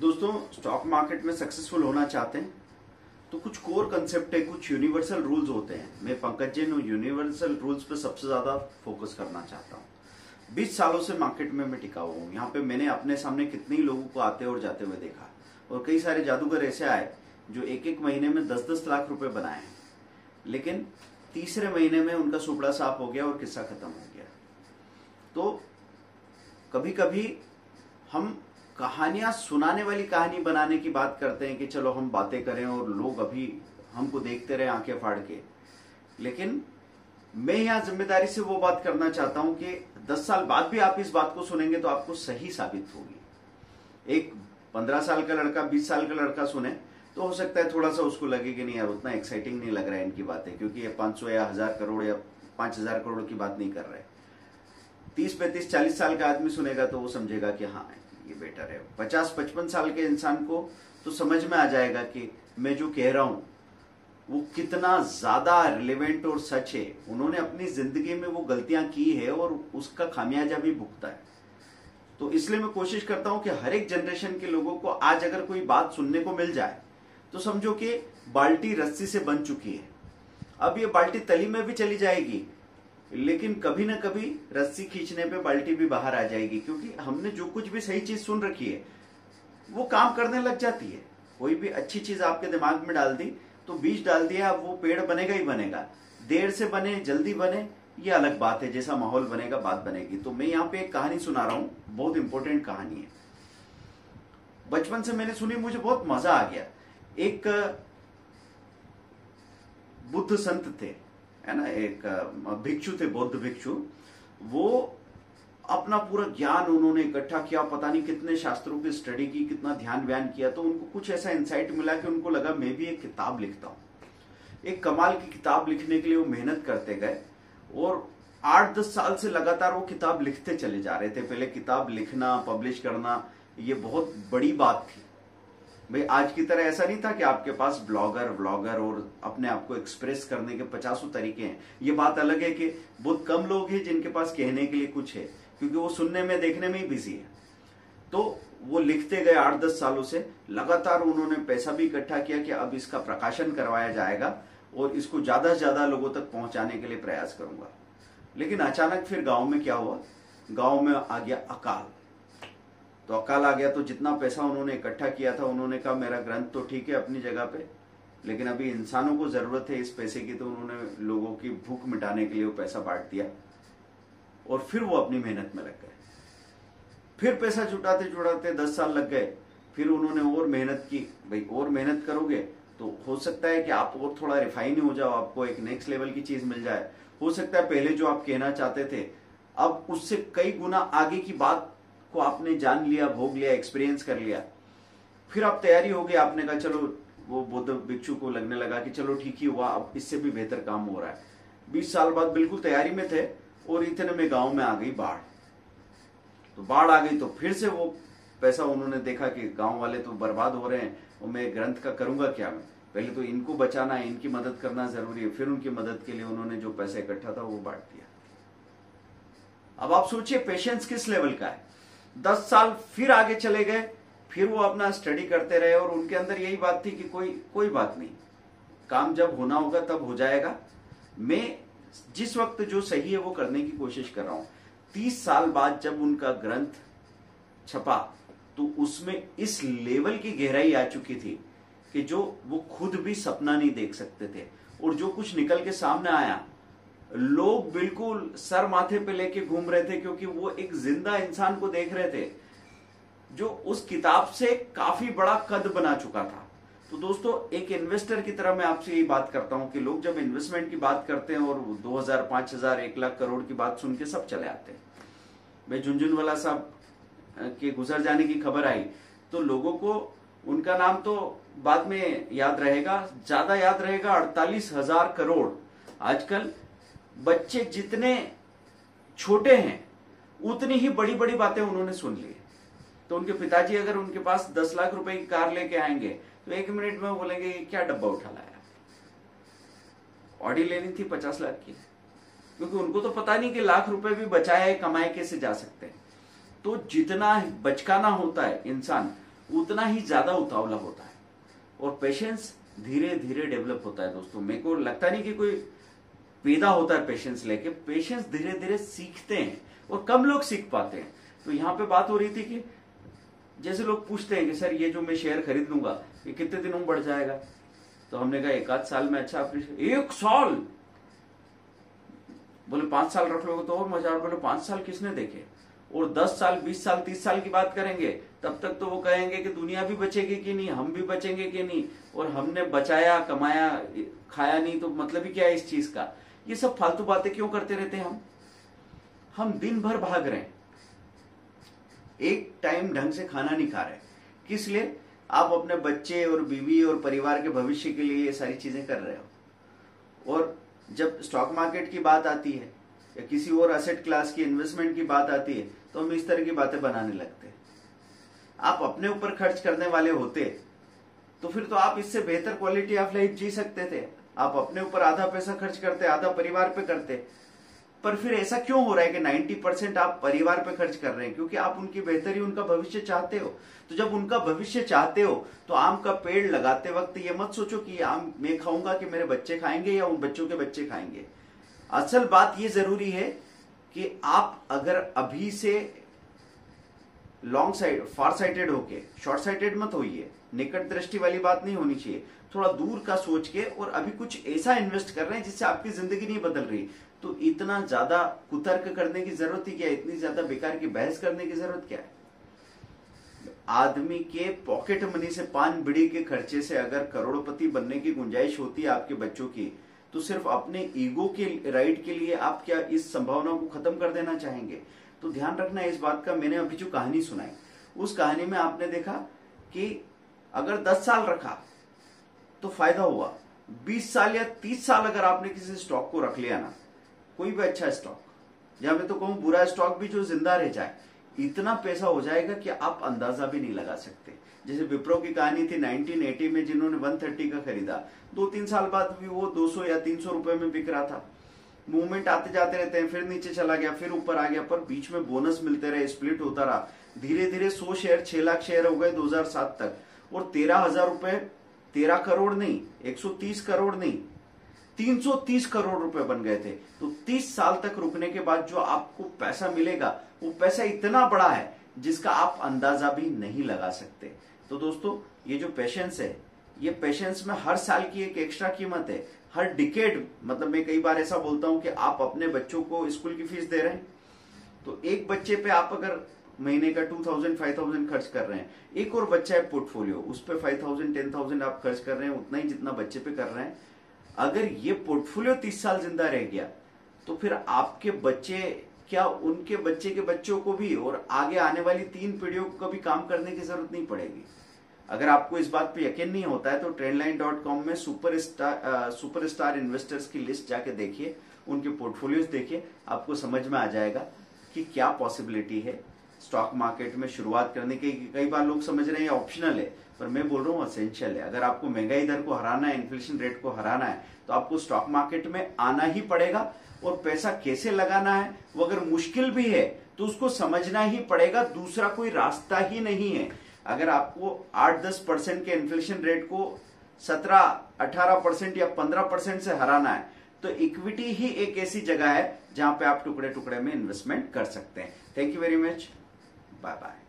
दोस्तों stock market में successful होना चाहते हैं तो कुछ कोर कंसेप्ट है, कुछ यूनिवर्सल रूल्स होते हैं। मैं पंकज जैन यूनिवर्सल रूल्स पे सबसे ज़्यादा फोकस करना चाहता हूँ। बीस सालों से मार्केट में मैं टिका हुआ हूँ। यहाँ पे मैंने अपने सामने कितने ही लोगों को आते और जाते हुए देखा। और कई सारे जादूगर ऐसे आए, जो एक एक महीने में दस दस लाख रुपए बनाए हैं। लेकिन तीसरे महीने में उनका सुपड़ा साफ़ हो गया और किस्सा खत्म हो गया। तो कभी कभी हम कहानियाँ सुनाने वाली कहानी बनाने की बात करते हैं कि चलो हम बातें करें और लोग अभी हमको देखते रहे आँखें फाड़ के। लेकिन मैं यहाँ ज़िम्मेदारी से वो बात करना चाहता हूँ कि 10 साल बाद भी आप इस बात को सुनेंगे तो आपको सही साबित होगी। एक 15 साल का लड़का 20 साल का लड़का सुने तो हो सकता है थोड़ा सा उसको लगे कि नहीं यार, उतना एक्साइटिंग नहीं लग रहा है इनकी बातें, क्योंकि ये 500 या हज़ार करोड़ या पाँच हज़ार करोड़ की बात नहीं कर रहे। तीस पैंतीस चालीस साल का आदमी सुनेगा तो वो समझेगा कि हाँ ये बेटर है। पचास पचपन साल के इंसान को तो समझ में आ जाएगा कि मैं जो कह रहा हूँ, वो कितना ज़्यादा रिलेवेंट और सच है। उन्होंने अपनी ज़िंदगी में वो गलतियाँ की है और उसका खामियाजा भी भुगता है। तो इसलिए मैं कोशिश करता हूँ कि हर एक जनरेशन के लोगों को आज अगर कोई बात सुनने को मिल जाए तो समझो कि बाल्टी रस्सी से बन चुकी है। अब ये बाल्टी तली में भी चली जाएगी लेकिन कभी ना कभी रस्सी खींचने पे बाल्टी भी बाहर आ जाएगी, क्योंकि हमने जो कुछ भी सही चीज़ सुन रखी है, वो काम करने लग जाती है। कोई भी अच्छी चीज़ आपके दिमाग में डाल दी तो बीज डाल दिया, अब वो पेड़ बनेगा ही बनेगा। देर से बने, जल्दी बने, ये अलग बात है, जैसा माहौल बनेगा, बात बनेगी। तो मैं यहाँ पे एक कहानी सुना रहा हूँ, बहुत इंपॉर्टेंट कहानी है। बचपन से मैंने सुनी, मुझे बहुत मज़ा आ गया। एक बुद्ध संत थे है ना, एक भिक्षु थे, बौद्ध भिक्षु, वो अपना पूरा ज्ञान उन्होंने इकट्ठा किया, पता नहीं कितने शास्त्रों की स्टडी की, कितना ध्यान व्यान किया तो उनको कुछ ऐसा इंसाइट मिला कि उनको लगा, मैं भी एक किताब लिखता हूँ। एक कमाल की किताब लिखने के लिए वो मेहनत करते गए, और आठ दस साल से लगातार वो किताब लिखते चले जा रहे थे। पहले किताब लिखना पब्लिश करना, ये बहुत बड़ी बात थी। भाई, आज की तरह ऐसा नहीं था कि आपके पास ब्लॉगर, व्लॉगर और अपने आप को एक्सप्रेस करने के पचासों तरीके हैं। ये बात अलग है कि बहुत कम लोग हैं जिनके पास कहने के लिए कुछ है, क्योंकि वो सुनने में, देखने में ही बिज़ी है। तो वो लिखते गए आठ दस सालों से, लगातार उन्होंने पैसा भी इकट्ठा किया कि अब इसका प्रकाशन करवाया जाएगा और इसको ज़्यादा से ज़्यादा लोगों तक पहुँचाने के लिए प्रयास करूँगा। लेकिन अचानक फिर गाँव में क्या हुआ? गाँव में आ गया अकाल। तो अकाल आ गया तो जितना पैसा उन्होंने इकट्ठा किया था, उन्होंने कहा, मेरा ग्रंथ तो ठीक है अपनी जगह पे, लेकिन अभी इंसानों को ज़रूरत है इस पैसे की तो उन्होंने लोगों की भूख मिटाने के लिए वो पैसा बांट दिया और फिर वो अपनी मेहनत में लग गए। फिर पैसा जुटाते जुटाते दस साल लग गए, फिर उन्होंने और मेहनत की, भाई, और मेहनत करोगे तो हो सकता है कि आप और थोड़ा रिफाइन हो जाओ, आपको एक नेक्स्ट लेवल की चीज़ मिल जाए। हो सकता है पहले जो आप कहना चाहते थे, अब उससे कई गुना आगे की बात को आपने जान लिया, भोग लिया एक्सपीरियंस कर लिया। फिर आप तैयारी हो गई, आपने कहा, चलो, वो बुद्ध भिक्षु को लगने लगा कि चलो ठीक ही हुआ, अब इससे भी बेहतर काम हो रहा है। बीस साल बाद बिल्कुल तैयारी में थे और इतने में गाँव में आ गई बाढ़। तो बाढ़ आ गई तो फिर से वो पैसा उन्होंने देखा कि गाँव वाले तो बर्बाद हो रहे हैं, और मैं ग्रंथ का करूँगा क्या? मैं पहले तो इनको बचाना है इनकी मदद करना ज़रूरी है। फिर उनकी मदद के लिए उन्होंने जो पैसा इकट्ठा था, वो बांट दिया। अब आप सोचिए पेशेंस किस लेवल का है? दस साल फिर आगे चले गए, फिर वो अपना स्टडी करते रहे और उनके अंदर यही बात थी कि कोई कोई बात नहीं। काम जब होना होगा तब हो जाएगा। मैं जिस वक्त जो सही है वो करने की कोशिश कर रहा हूँ। तीस साल बाद जब उनका ग्रंथ छपा तो उसमें इस लेवल की गहराई आ चुकी थी कि जो वो खुद भी सपना नहीं देख सकते थे। और जो कुछ निकल के सामने आया लोग बिल्कुल सर माथे पे लेके घूम रहे थे क्योंकि वो एक ज़िंदा इंसान को देख रहे थे जो उस किताब से काफ़ी बड़ा कद बना चुका था। तो दोस्तों एक इन्वेस्टर की तरह मैं आपसे यही बात करता हूँ कि लोग जब इन्वेस्टमेंट की बात करते हैं और 2000, 5000, एक लाख करोड़ की बात सुन के सब चले आते हैं। मैं झुंझुनवाला साहब के गुजर जाने की खबर आई तो लोगों को उनका नाम तो बाद में याद रहेगा ज़्यादा याद रहेगा अड़तालीस हज़ार करोड़। आजकल बच्चे जितने छोटे हैं, उतनी ही बड़ी बड़ी बातें उन्होंने सुन ली। तो उनके पिताजी अगर उनके पास दस लाख रुपए की कार लेके आएँगे तो एक मिनट में बोलेंगे क्या डब्बा उठा लाया ऑडी लेनी थी पचास लाख की। क्योंकि उनको तो पता नहीं कि लाख रुपए भी बचाए, कमाए, कैसे जा सकते हैं। तो जितना बचकाना होता है इंसान, उतना ही ज़्यादा उतावला होता है। और पेशेंस धीरे धीरे डेवलप होता है दोस्तों। मेरे को लगता नहीं कि कोई पैदा होता है पेशेंस लेके पेशेंस धीरे धीरे सीखते हैं और कम लोग सीख पाते हैं। तो यहाँ पे बात हो रही थी कि जैसे लोग पूछते हैं कि, सर, ये जो मैं शेयर खरीद लूँगा, ये कितने दिनों में बढ़ जाएगा? तो हमने कहा, एक आध साल में अच्छा एक साल? बोले, पाँच साल रख लोगे तो और मज़ा बोले, पाँच साल किसने देखे? और दस साल, बीस साल, तीस साल की बात करेंगे, तब तक तो वो कहेंगे कि दुनिया भी बचेगी कि नहीं, हम भी बचेंगे कि नहीं? और हमने बचाया, कमाया, खाया नहीं तो मतलब ही क्या है इस चीज़ का? ये सब फालतू बातें क्यों करते रहते हैं हम? हम दिन भर भाग रहे हैं। एक टाइम ढंग से खाना नहीं खा रहे किस लिए? आप अपने बच्चे और बीवी और परिवार के भविष्य के लिए ये सारी चीज़ें कर रहे हो। और जब स्टॉक मार्केट की बात आती है, या किसी और असेट क्लास की इन्वेस्टमेंट की बात आती है तो हम इस तरह की बातें बनाने लगते आप अपने ऊपर खर्च करने वाले होते तो फिर तो आप इससे बेहतर क्वालिटी ऑफ़ लाइफ जी सकते थे। आप अपने ऊपर आधा पैसा खर्च करते, आधा परिवार पे करते। पर फिर ऐसा क्यों हो रहा है कि 90 परसेंट आप परिवार पे खर्च कर रहे हैं? क्योंकि आप उनकी बेहतरी, उनका भविष्य चाहते हो। तो जब उनका भविष्य चाहते हो तो आम का पेड़ लगाते वक्त ये मत सोचो कि आम मैं खाऊँगा कि मेरे बच्चे खाएँगे या उन बच्चों के बच्चे खाएँगे। असल बात ये ज़रूरी है कि आप अगर अभी से लॉन्ग साइड फार साइटेड होके शॉर्ट साइटेड मत होइए, निकट दृष्टि वाली बात नहीं होनी चाहिए। थोड़ा दूर का सोच के और अभी कुछ ऐसा इन्वेस्ट कर रहे हैं जिससे आपकी ज़िंदगी नहीं बदल रही। तो इतना ज़्यादा कुतर्क करने की ज़रूरत ही क्या इतनी ज़्यादा बेकार की बहस करने की ज़रूरत क्या है? आदमी के पॉकेट मनी से, पान बिड़ी के खर्चे से अगर करोड़पति बनने की गुंजाइश होती है आपके बच्चों की तो सिर्फ़ अपने ईगो के राइट के लिए आप क्या इस संभावना को खत्म कर देना चाहेंगे? तो ध्यान रखना, इस बात का मैंने अभी जो कहानी सुनाई, उस कहानी में आपने देखा कि अगर 10 साल रखा तो फ़ायदा हुआ। 20 साल या 30 साल अगर आपने किसी स्टॉक को रख लिया ना, कोई भी अच्छा स्टॉक, या मैं तो कहूँ बुरा स्टॉक भी जो ज़िंदा रह जाए, इतना पैसा हो जाएगा कि आप अंदाज़ा भी नहीं लगा सकते। जैसे विप्रो की कहानी थी 1980 में जिन्होंने 130 का खरीदा, दो तीन साल बाद भी वो 200 या 300 रुपए में बिक रहा था। मूवमेंट आते जाते रहते हैं, फिर नीचे चला गया, फिर ऊपर आ गया, पर बीच में बोनस मिलते रहे स्प्लिट होता रहा। धीरे धीरे सौ शेयर छह लाख शेयर हो गए 2007 तक। और तेरह हज़ार रुपए, तेरह करोड़ नहीं 130 करोड़ नहीं 330 करोड़ रुपए बन गए थे। तो 30 साल तक रुकने के बाद जो आपको पैसा मिलेगा, वो पैसा इतना बड़ा है, जिसका आप अंदाज़ा भी नहीं लगा सकते। तो दोस्तों, ये जो पेशेंस है, ये पेशेंस में हर साल की एक एक्स्ट्रा कीमत है। हर डिकेड मतलब मैं कई बार ऐसा बोलता हूँ कि आप अपने बच्चों को स्कूल की फ़ीस दे रहे हैं। तो एक बच्चे पे आप अगर महीने का टू थाउज़ेंड फाइव थाउज़ेंड खर्च कर रहे हैं, एक और बच्चा है पोर्टफोलियो उस पर फाइव थाउज़ेंड टेन थाउज़ेंड आप खर्च कर रहे हैं, उतना ही जितना बच्चे पे कर रहे हैं। अगर ये पोर्टफोलियो तीस साल ज़िंदा रह गया तो फिर आपके बच्चे क्या उनके बच्चे के बच्चों को भी और आगे आने वाली तीन पीढ़ियों को भी काम करने की ज़रूरत नहीं पड़ेगी? अगर आपको इस बात पे यकीन नहीं होता है तो ट्रेंडलाइन डॉट कॉम में super star super star investors की लिस्ट जाके देखिए, उनके पोर्टफोलियोज देखिए, आपको समझ में आ जाएगा कि क्या पॉसिबिलिटी है स्टॉक मार्केट में शुरुआत करने की। कई बार लोग समझ रहे हैं ऑप्शनल है, पर मैं बोल रहा हूँ असेंशियल है। अगर आपको महँगाई दर को हराना है इन्फ्लेशन रेट को हराना है तो आपको स्टॉक मार्केट में आना ही पड़ेगा और पैसा कैसे लगाना है, वो अगर मुश्किल भी है तो उसको समझना ही पड़ेगा, दूसरा कोई रास्ता ही नहीं है। अगर आपको आठ दस परसेंट के इन्फ्लेशन रेट को सत्रह, अठारह परसेंट या पंद्रह परसेंट से हराना है तो इक्विटी ही एक ऐसी जगह है जहाँ पे आप टुकड़े टुकड़े में इन्वेस्टमेंट कर सकते हैं। Thank you very much bye bye